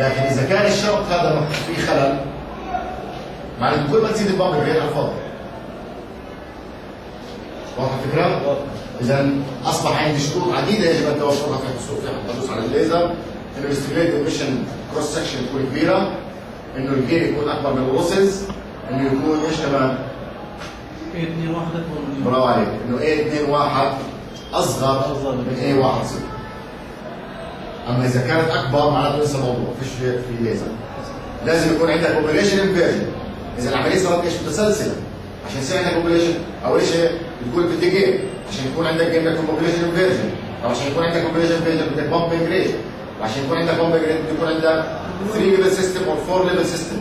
لكن إذا كان الشرط هذا في خلل معناته كل ما تزيد ال pump rate على الفاضي واضح الفكرة؟ إذا أصبح عندي شروط عديدة يجب أن توفرها في السوق في تدوس على الليزر إنه ال stimulated emission cross section تكون كبيرة إنه ال gain يكون أكبر من ال losses إنه يكون إيش كمان؟ 2 1 برافو عليك. إنه A 2 1 أصغر من A 1 0 أما إذا كانت أكبر معناته لسه موضوع فيش في ليزر لازم يكون عندك population inversion إذا العملية صارت إيش؟ متسلسلة. عشان يصير عندك population اول شيء بتقول بدي جيم عشان يكون عندك جيم بدك population inversion أو عشان يكون عندك population inversion بدك pumping rate وعشان يكون عندك pumping rate بده يكون عندك 3 level system أو 4 level system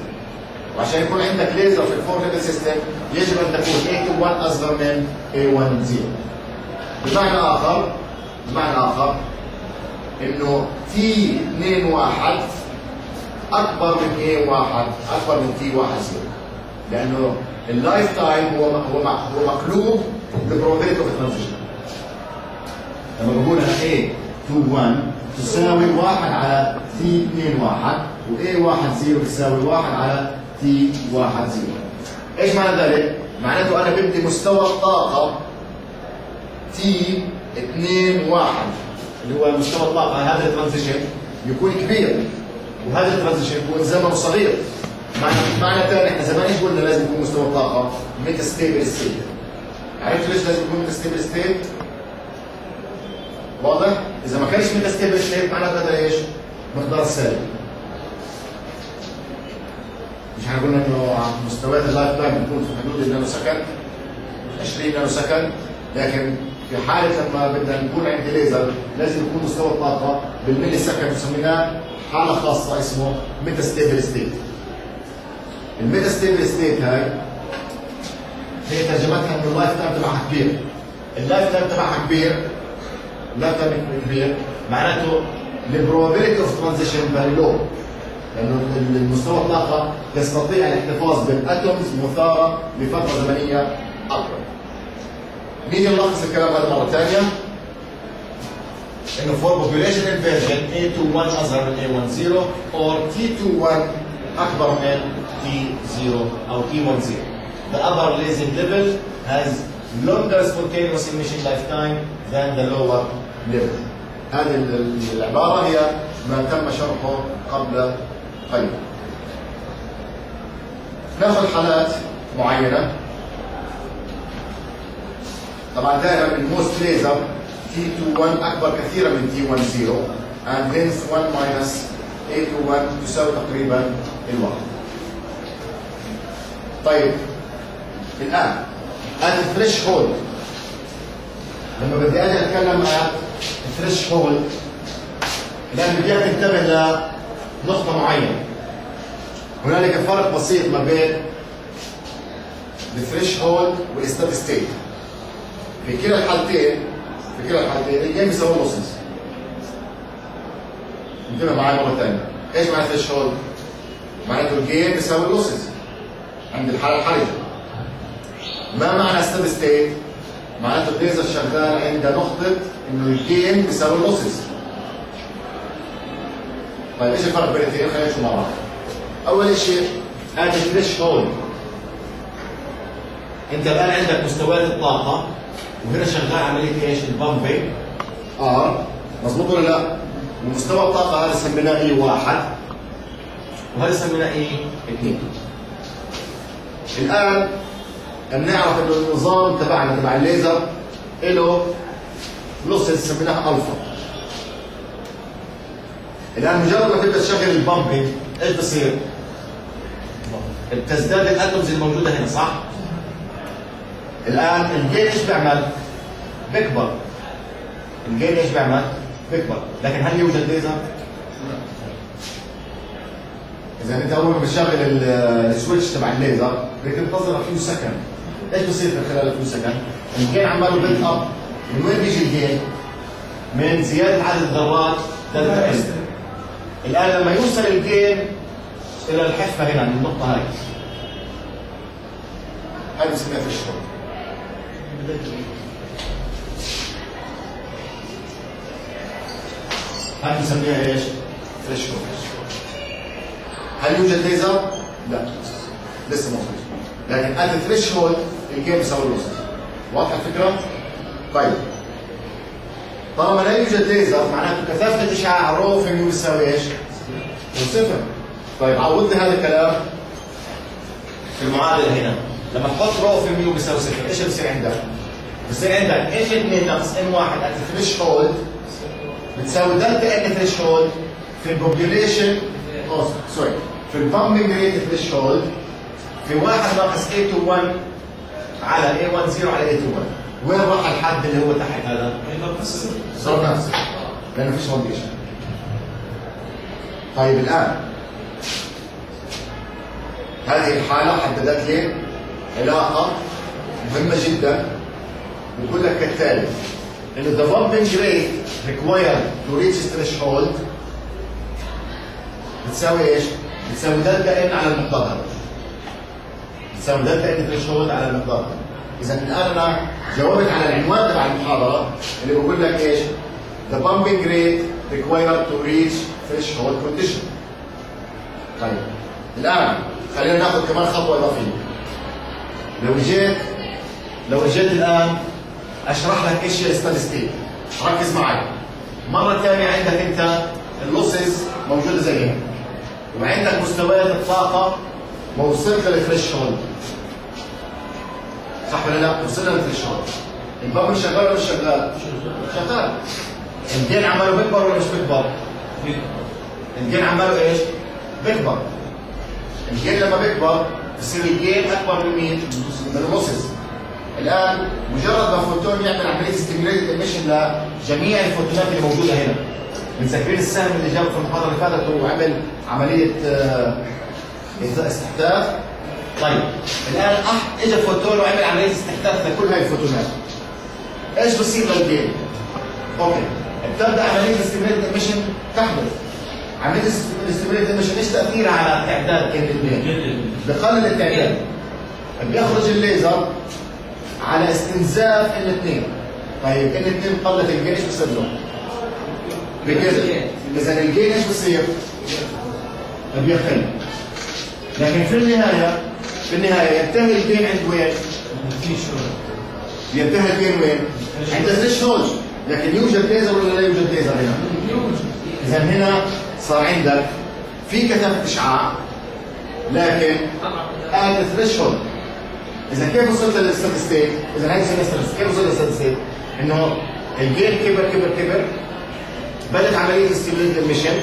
وعشان يكون عندك ليزر في ال four level system يجب أن تكون A21 اصغر من A10 بمعنى آخر بمعنى آخر إنه T 2 1 أكبر من A 1 أكبر من T 1 0 لأنه ال life time هو هو هو مقلوب ب probability of transition لما بقول أنا A 2 1 تساوي 1 على T 2 1 و A 1 0 بتساوي 1 على T 1 0 إيش معنى ذلك؟ معناته أنا بدي مستوى الطاقة T 2 1 اللي هو مستوى الطاقه هذا ال transition يكون كبير وهذا ال transition يكون زمنه صغير معنى معنى ثاني إحنا زمان إيش قلنا لازم يكون مستوى الطاقة metastable state عرفت ليش لازم يكون metastable state؟ واضح؟ إذا ما كانش metastable state معناته هذا إيش؟ مقدار سالب مش إحنا قلنا إنه مستويات ال life time بتكون في حدود ال nanosecond 20 nanosecond لكن في حالة لما بدنا نكون عند ليزر لازم يكون مستوى الطاقة بال millisecond بسميناه حالة خاصة اسمه metastable state. ال metastable state هاي هي ترجمتها انه ال life time تبعها كبير. ال life time تبعها كبير ال life time كبير معناته ال probability of transition very low لأنه المستوى الطاقة يستطيع الاحتفاظ بال atoms مثارة لفترة زمنية أطول. مين يلخص الكلام هذا مرة ثانية؟ انه for population inversion A21 اصغر من A10 or T21 اكبر من T0 أو T10. The upper lasing level has longer spontaneous emission lifetime than the lower level. هذه العبارة هي ما تم شرحه قبل قليل. ناخذ حالات معينة طبعا دائما ال most laser T21 أكبر كثيرا من T10 and hence 1 minus A21 تساوي تقريبا الواحد. طيب الآن ال threshold لما بدي أجي أتكلم عن ال threshold الان بدي اياك تنتبه لنقطة معينة. هنالك فرق بسيط ما بين ال threshold وال steady state في كلا الحالتين في كلا الحالتين ال gain بيساوي losses انتبه معايا مرة ثانية إيش معنى threshold؟ معناته ال gain بيساوي losses عند الحالة الحرجه ما معنى steady state؟ معناته الليزر شغال عند نقطة إنه ال gain بيساوي losses طيب إيش الفرق بين الاثنين؟ خلينا نشوف مع بعض. أول شيء هذا ال threshold أنت الآن عندك مستويات الطاقة. وهنا شغال عمليه إيش؟ ال pumping R مظبوط ولا لا؟ ومستوى الطاقة هذا سميناه E واحد وهذا سميناه E اثنين الآن بنعرف انه النظام تبعنا تبع الليزر له losses سميناها ألفا الآن مجرد ما تبدأ تشغل ال pumping إيش بصير؟ بتزداد ال atoms الموجودة هنا صح؟ الآن ال gain إيش بيعمل؟ بيكبر ال gain إيش بيعمل؟ بيكبر لكن هل يوجد ليزر؟ إذا أنت أول ما بتشغل ال switch تبع الليزر بدك تنتظر few second إيش بصير في خلال few second؟ ال gain عماله build up من وين بيجي ال gain؟ من زيادة عدد ذرات دلتا N الآن لما يوصل الجين إلى الحفة هنا من النقطة هاي هاي بنسميها في هاي بنسميها إيش؟ threshold هل يوجد ليزر؟ لا لسه ما وصلش لكن at threshold ال gain بيساوي ال losses واضحة الفكرة؟ طيب طالما لا يوجد ليزر معناته كثافة الإشعاع رو في ميو بيساوي إيش؟ صفر طيب عوض لي هذا الكلام في المعادلة هنا لما تحط رو في ميو بيساوي صفر إيش بصير عندك؟ بصير عندك إيش 2 ناقص ان 1 ات ثريش هولد بتساوي دلتا ان ثريش هولد في البوبيوليشن سوري في البامبنج ريت ثريش هولد في 1 ناقص A21 على A10 على A21 وين راح الحد اللي هو تحت هذا؟ صار نفسه لأنه فيش فاونديشن طيب الآن هذه الحالة حددت لي علاقة مهمة جدا بتقول لك كالتالي. انه the bumping rate required to reach threshold بتساوي إيش؟ بتساوي دلتا إن على المقدار. بتساوي دلتا إن threshold على المقدار. إذا أنا جاوبت على العنوان تبع المحاضرة اللي بقول لك إيش؟ the bumping rate required to reach threshold condition. طيب الآن خلينا ناخذ كمان خطوة إضافية. لو جيت لو جيت الآن أشرح لك إيش هي ال steady state ركز معي مرة ثانية عندك أنت ال losses موجودة زي هيك وعندك مستويات الطاقة ووصلت لل threshold صح ولا لا؟ وصلنا لل threshold ال pump شغال ولا مش شغال؟ شغال ال gain عماله بيكبر ولا مش بيكبر؟ ال gain عماله إيش؟ بيكبر ال gain لما بيكبر بصير ال gain أكبر من مين؟ من ال losses الآن مجرد ما فوتون يعمل عملية stimulated emission لجميع الفوتونات اللي موجودة هنا. متذكرين السهم اللي جاب في المحاضرة اللي فاتت وعمل عملية آه، استحداث. طيب الآن أح اجى فوتون وعمل عملية استحداث لكل هاي الفوتونات. إيش بصير للجيم؟ أوكي بتبدا عملية الستيميوليتد ايميشن تحدث. عمليه الستيميوليتد ايميشن إيش تاثيرها على تعداد كين البين؟ بقلل التعداد بيخرج الليزر على استنزاف الاثنين طيب الاثنين قلت الجين إيش بصير له؟ إذا الجين إيش بصير؟ بيقل لكن في النهايه في النهاية ينتهي ال gain عند وين؟ ينتهي ال gain وين؟ عند threshold لكن يوجد ليزر ولا لا يوجد ليزر هنا؟ إذا هنا صار عندك في كثافة إشعاع لكن at threshold. إذا كيف وصلت لل steady state؟ اذا هي كيف وصلت لل steady state؟ إنه ال gain كبر كبر كبر. بدأت عملية stimulated emission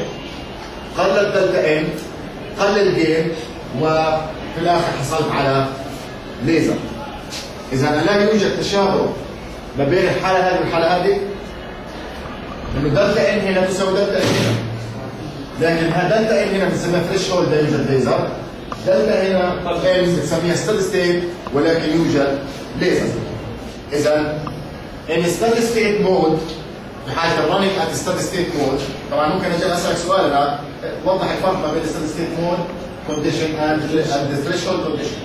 قلل دلتا N قلل ال gain وفي الآخر حصلت على ليزر إذا لا يوجد تشابه ما بين الحالة هذه والحالة هذه إنه دلتا N هنا تساوي دلتا N هنا لكن دلتا N هنا بنسميها threshold يوجد ليزر دلتا هنا N بنسميها steady state ولكن يوجد ليزر إذا in steady state mode في حالة ال running at steady state mode طبعا ممكن أجي أسألك سؤال أنا وضح الفرق ما بين ال steady state mode condition and threshold condition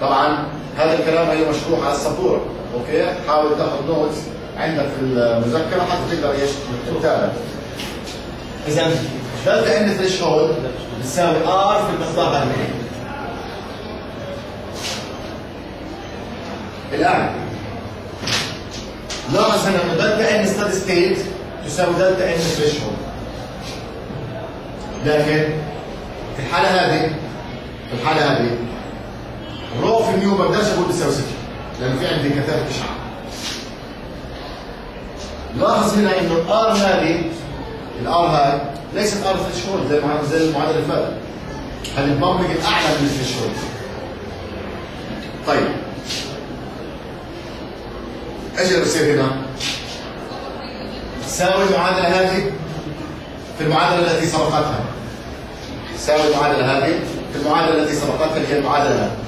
طبعا هذا الكلام هي مشروح على السبورة. okay؟ حاول تاخذ notes عندك في المذكرة حتى تقدر إيش؟ تتابع. اذا دلتا N threshold بتساوي R في المقدار هذا الآن. لاحظ هنا انه delta N steady state تساوي delta N thresh لكن في الحالة هذه في الحالة هذه rho في mu ما بقدرش أقول بتساوي صفر لأنه في عندي كثافة إشعاع. لاحظ هنا انه ال R هذه ال R هاي ليست R threshold زي ما زي المعادلة اللي فاتت. هذه ال pumping الاعلى من ال threshold طيب. إيش اللي بصير هنا؟ تساوي المعادلة هذه في المعادلة التي سبقتها. تساوي المعادلة هذه في المعادلة التي سبقتها اللي هي المعادلة هذه